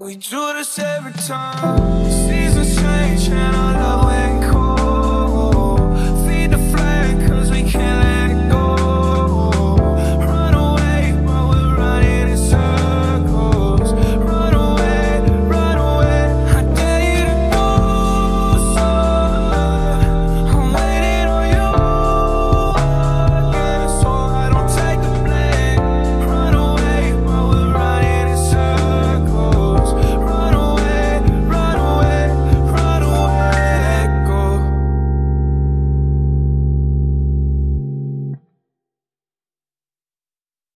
We do this every time.